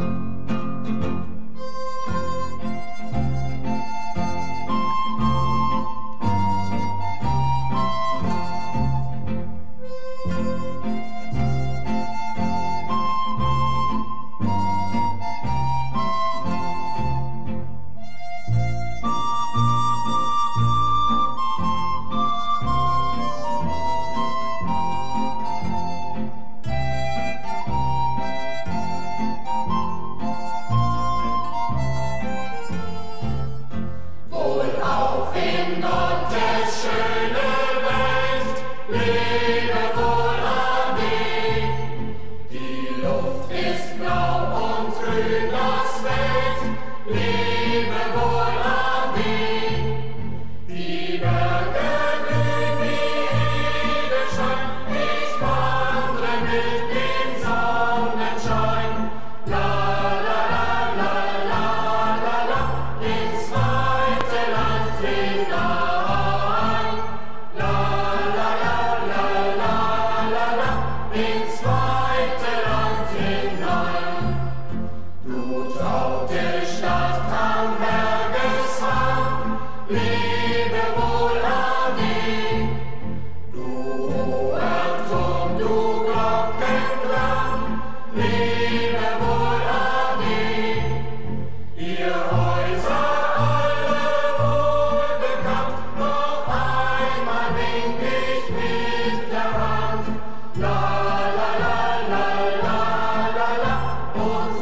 you Savior. Oh.